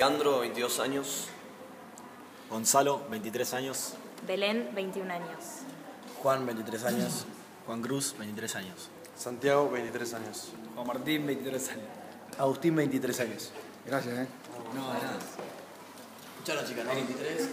Leandro, 22 años. Gonzalo, 23 años. Belén, 21 años. Juan, 23 años. Juan Cruz, 23 años. Santiago, 23 años. Juan Martín, 23 años. Agustín, 23 años. Gracias, ¿eh? No, de nada. Escucharon, chicas, ¿no? 23.